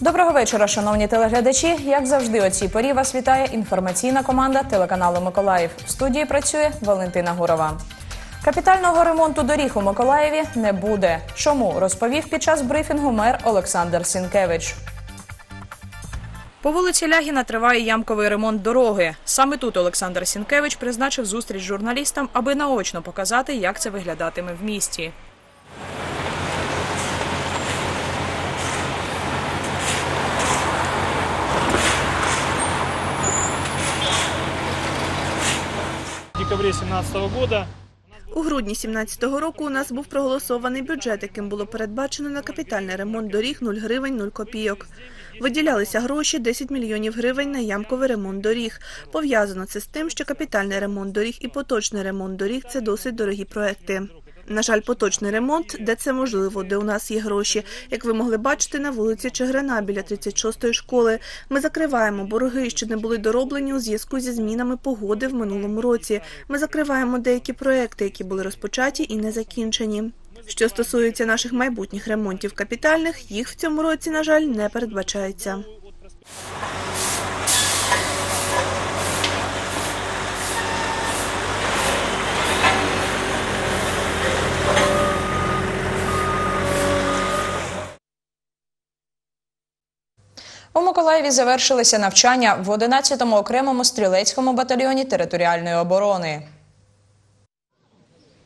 Доброго вечора, шановні телеглядачі. Як завжди, о цій порі вас вітає інформаційна команда телеканалу Миколаїв. В студії працює Валентина Гурова. Капітального ремонту доріг у Миколаєві не буде. Чому розповів під час брифінгу мер Олександр Сінкевич. По вулиці Лягіна триває ямковий ремонт дороги. Саме тут Олександр Сінкевич призначив зустріч з журналістам, аби наочно показати, як це виглядатиме в місті. В декабре 2017 года У грудні 17-го року у нас був проголосований бюджет, яким було передбачено на капітальний ремонт доріг 0 гривень 0 копійок. Виділялися гроші 10 мільйонів гривень на ямковий ремонт доріг. Пов'язано це з тим, що капітальний ремонт доріг і поточний ремонт доріг це досить дорогі проекти. На жаль, поточний ремонт, де це можливо, де у нас є гроші. Як ви могли бачити на вулиці Чигирина біля 36-ї школи. Ми закриваємо борги, що не були дороблені у зв'язку зі змінами погоди в минулому році. Ми закриваємо деякі проекти, які були розпочаті і не закінчені. Що стосується наших майбутніх ремонтів капітальних, їх в цьому році, на жаль, не передбачається. Миколаєві завершилися навчання в 11-му окремому стрілецькому батальйоні територіальної оборони.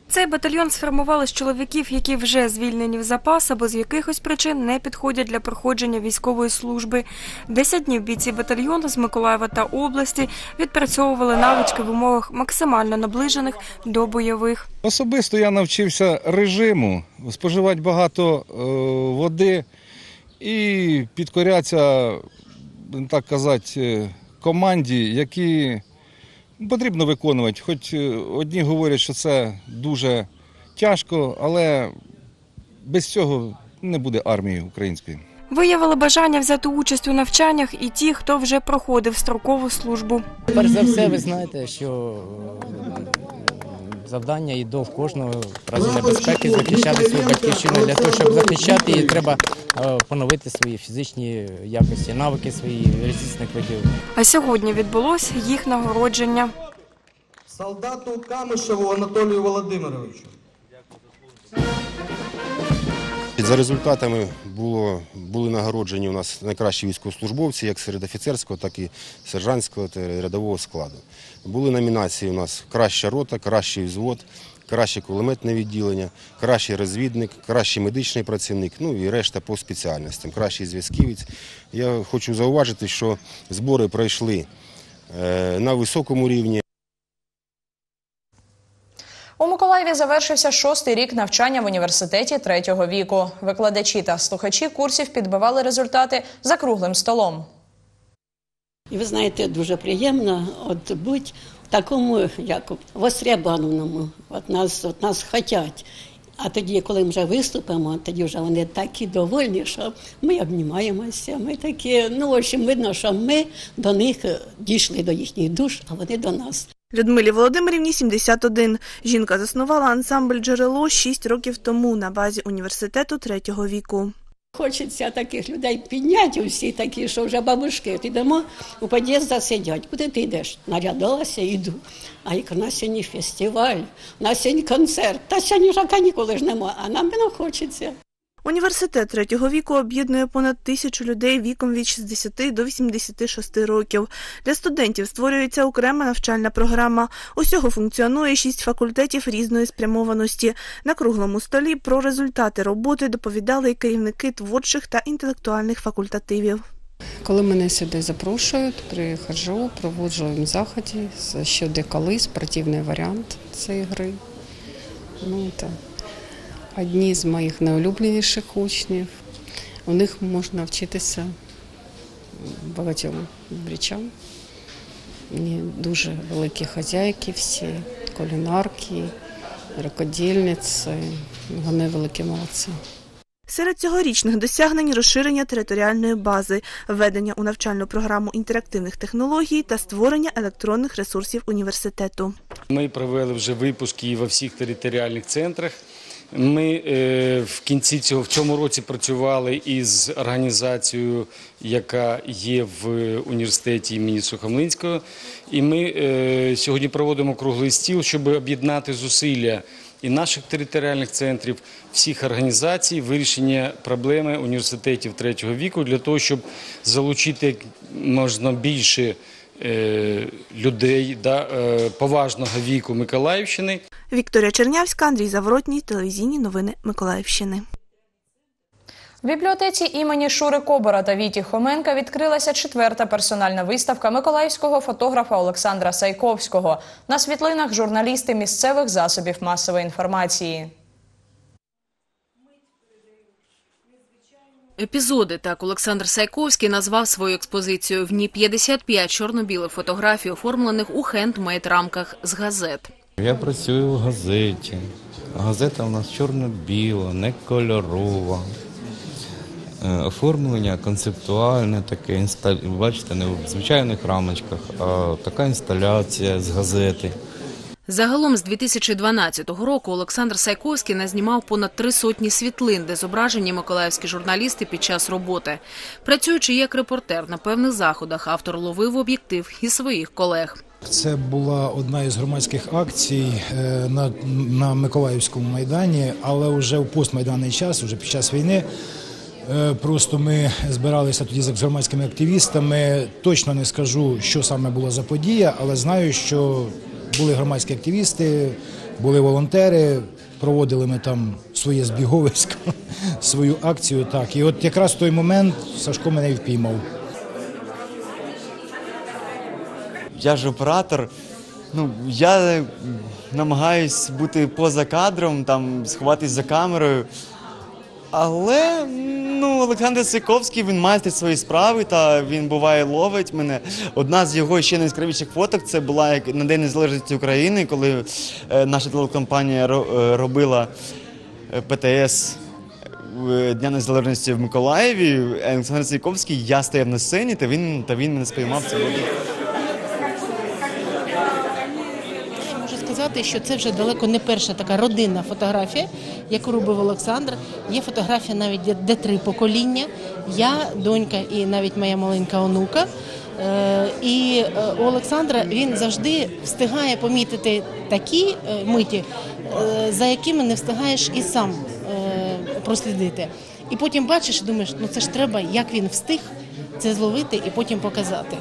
Цей батальйон сформували з чоловіків, які вже звільнені в запас або з якихось причин не підходять для проходження військової служби. Десять днів бійці батальйону з Миколаєва та області відпрацьовували навички в умовах максимально наближених до бойових. Особисто я навчився режиму, споживати багато е, води і підкорятися, так казати, е, команді, які потрібно виконувати. Хоч е, одні говорять, що це дуже тяжко, але без цього не буде армії української. Виявили бажання взяти участь у навчаннях і ті, хто вже проходив строкову службу. Перш за все, ви знаєте, що завдання і до кожного в разі небезпеки захищати свою батьківщину. Для того, щоб захищати її, треба е, поновити свої фізичні якості, навики свої різних видів А сьогодні відбулось їх нагородження. солдату Камишеву Анатолію Володимировичу. За результатами було, були нагороджені у нас найкращі військовослужбовці, як серед офіцерського, так і сержантського та рядового складу. Були номінації у нас краща рота, кращий взвод, краще кулеметне відділення, кращий розвідник, кращий медичний працівник, ну і решта по спеціальностям, кращий зв'язківець. Я хочу зауважити, що збори пройшли е, на високому рівні. Миколаєві завершився шостий рік навчання в університеті третього віку. Викладачі та слухачі курсів підбивали результати за круглим столом. І ви знаєте, дуже приємно от бути в такому, як востребованому. От нас, от нас хотять. А тоді, коли ми вже виступимо, тоді вже вони такі довольні, що ми обнімаємося. Ми такі, ну, в общем, видно, що ми до них дійшли до їхніх душ, а вони до нас. Людмилі Володимирівні 71. Жінка заснувала ансамбль джерело 6 років тому на базі університету третього віку. Хочеться таких людей підняти усі такі, що вже бабушки. От Йдемо у під'їзд сидять. Куди ти йдеш? Нарядилася, йду. А як у нас сьогодні фестиваль, у нас сьогодні концерт. Та сьогодні вже канікули ж нема, а нам не хочеться. Університет третього віку об'єднує понад тисячу людей віком від 60 до 86 років. Для студентів створюється окрема навчальна програма. Усього функціонує шість факультетів різної спрямованості. На круглому столі про результати роботи доповідали і керівники творчих та інтелектуальних факультативів. Коли мене сюди запрошують, приходжу, проводжу їм заходи, що де коли, спортивний варіант цієї гри. Ну, це одні з моїх найулюбленіших учнів. У них можна вчитися багатьом речам. Вони дуже великі хазяйки всі, кулінарки, рукодільниці. Вони великі молодці. Серед цьогорічних досягнень розширення територіальної бази, введення у навчальну програму інтерактивних технологій та створення електронних ресурсів університету. Ми провели вже випуски во всіх територіальних центрах Ми е, в кінці цього в цьому році працювали із організацією, яка є в університеті імені Сухомлинського. І ми е, сьогодні проводимо круглий стіл, щоб об'єднати зусилля і наших територіальних центрів, всіх організацій, вирішення проблеми університетів третього віку для того, щоб залучити можна більше людей да, е, поважного віку Миколаївщини. Вікторія Чернявська, Андрій Заворотній, телевізійні новини Миколаївщини. В бібліотеці імені Шури Кобора та Віті Хоменка відкрилася четверта персональна виставка миколаївського фотографа Олександра Сайковського. На світлинах журналісти місцевих засобів масової інформації. Епізоди так Олександр Сайковський назвав свою експозицію. В ній 55 чорно-білих фотографій, оформлених у хендмейд рамках з газет. Я працюю в газеті. Газета у нас чорно-біла, не кольорова. Е, Оформлення концептуальне таке, інста- бачите, не в звичайних рамочках, а така інсталяція з газети. Загалом з 2012 року Олександр Сайковський назнімав понад три сотні світлин, де зображені миколаївські журналісти під час роботи. Працюючи як репортер на певних заходах, автор ловив об'єктив і своїх колег. Це була одна із громадських акцій е, на, на Миколаївському майдані, але вже в постмайданний час, вже під час війни. е, Просто ми збиралися тоді з громадськими активістами. Точно не скажу, що саме було за подія, але знаю, що були громадські активісти, були волонтери, проводили ми там своє збіговисько, свою акцію. Так, і от якраз в той момент Сашко мене і впіймав. я ж оператор. Ну, я намагаюсь бути поза кадром, там, сховатись за камерою. Але ну, Олександр Сиковський, він майстер своєї справи, та він буває ловить мене. Одна з його ще найяскравіших фоток це була як на День Незалежності України, коли е, наша телекомпанія е, робила е, ПТС Дня Незалежності в Миколаєві. Олександр Сиковський, я стояв на сцені, та він, та він мене спіймав це. Сказати, що це вже далеко не перша така родинна фотографія, яку робив Олександр. Є фотографія навіть де, три покоління. Я, донька і навіть моя маленька онука. Е, І е, у Олександра він завжди встигає помітити такі е, миті, за якими не встигаєш і сам прослідити. І потім бачиш і думаєш, ну це ж треба, як він встиг це зловити і потім показати.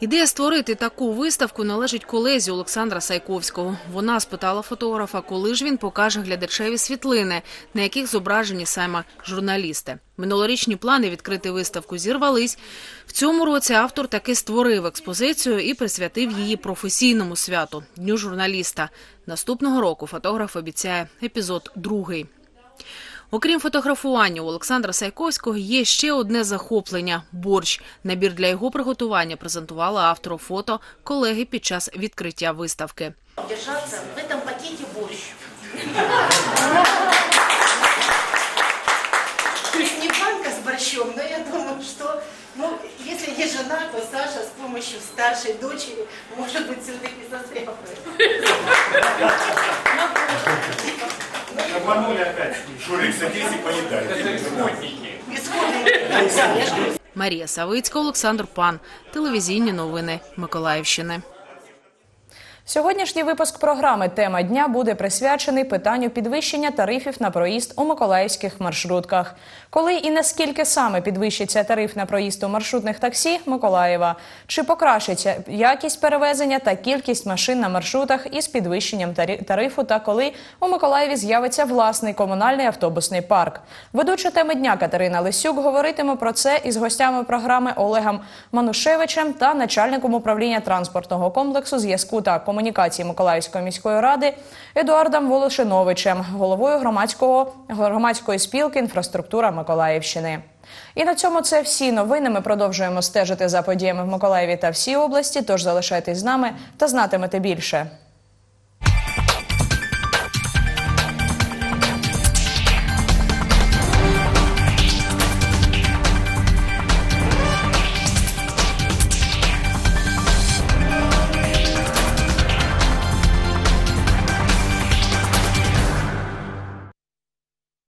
Ідея створити таку виставку належить колезі Олександра Сайковського. Вона спитала фотографа, коли ж він покаже глядачеві світлини, на яких зображені саме журналісти. Минулорічні плани відкрити виставку зірвались. В цьому році автор таки створив експозицію і присвятив її професійному святу Дню журналіста. Наступного року фотограф обіцяє епізод другий. Окрім фотографування, у Олександра Сайковського є ще одне захоплення борщ. Набір для його приготування презентувала автору фото колеги під час відкриття виставки. держаться в этом пакете борщ. Не банка с борщом, но я думаю, что ну, если не жена, то Саша с помощью старшей дочери, может быть, все-таки состряпает. Обманули опять. Шурик, садись и поедай. Марія Савицька, Олександр Пан. Телевізійні новини Миколаївщини. Сьогоднішній випуск програми Тема дня буде присвячений питанню підвищення тарифів на проїзд у миколаївських маршрутках. Коли і наскільки саме підвищиться тариф на проїзд у маршрутних таксі Миколаєва? Чи покращиться якість перевезення та кількість машин на маршрутах із підвищенням тарифу? Та коли у Миколаєві з'явиться власний комунальний автобусний парк? Ведуча теми дня Катерина Лисюк говоритиме про це із гостями програми Олегом Манушевичем та начальником управління транспортного комплексу зв'язку та комунікації Миколаївської міської ради Едуардом Волошиновичем, головою громадського громадської спілки інфраструктура Миколаївщини. І на цьому це всі новини. Ми продовжуємо стежити за подіями в Миколаєві та всій області. Тож залишайтесь з нами та знатимете більше.